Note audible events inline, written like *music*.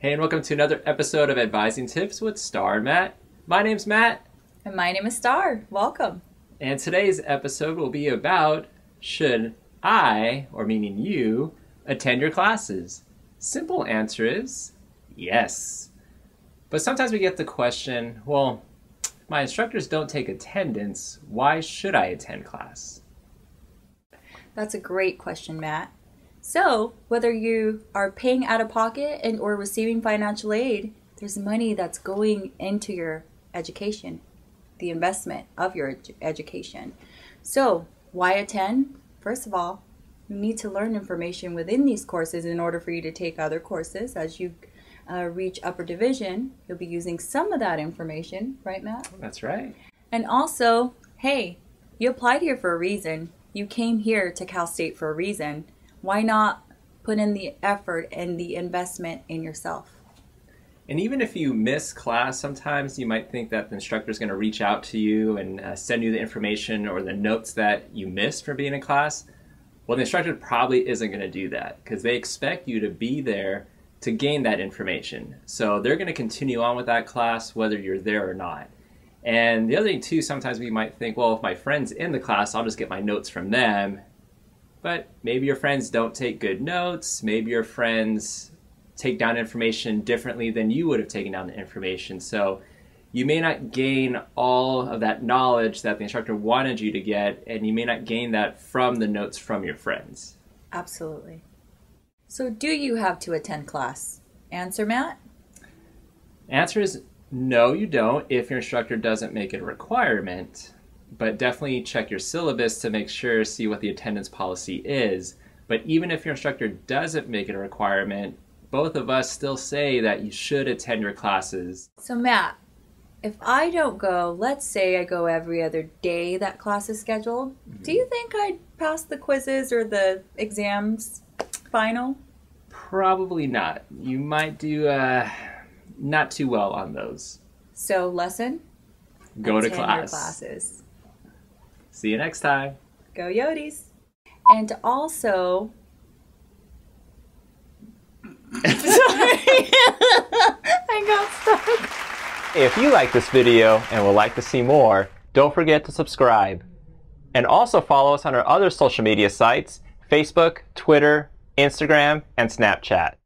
Hey, and welcome to another episode of Advising Tips with Star and Matt. My name's Matt, And my name is Star. Welcome. and today's episode will be about should I, or meaning you, attend your classes? Simple answer is yes. But sometimes we get the question well, my instructors don't take attendance, why should I attend class? That's a great question, Matt. So, whether you are paying out of pocket and or receiving financial aid, there's money that's going into your education, the investment of your edu- education. So, why attend? First of all, you need to learn information within these courses in order for you to take other courses. As you uh, reach upper division, you'll be using some of that information, right, Matt? That's right. And also, hey, you applied here for a reason. You came here to Cal State for a reason. Why not put in the effort and the investment in yourself? And even if you miss class, sometimes you might think that the instructor is going to reach out to you and uh, send you the information or the notes that you missed from being in class. Well, the instructor probably isn't going to do that because they expect you to be there to gain that information. So they're going to continue on with that class whether you're there or not. And the other thing, too, sometimes we might think, well, if my friend's in the class, I'll just get my notes from them. But maybe your friends don't take good notes. Maybe your friends take down information differently than you would have taken down the information. So you may not gain all of that knowledge that the instructor wanted you to get, and you may not gain that from the notes from your friends. Absolutely. So, do you have to attend class? Answer, Matt? Answer is no, you don't if your instructor doesn't make it a requirement, but definitely check your syllabus to make sure, see what the attendance policy is. But even if your instructor doesn't make it a requirement, both of us still say that you should attend your classes. So, Matt, if I don't go, let's say I go every other day that class is scheduled, do you think I'd pass the quizzes or the exams final? Probably not. You might do uh, not too well on those. So, lesson? Go to Attend your class. classes. See you next time. Go Yotes. And also, sorry, *laughs* I got stuck. If you like this video and would like to see more, don't forget to subscribe. And also follow us on our other social media sites Facebook, Twitter, Instagram, and Snapchat.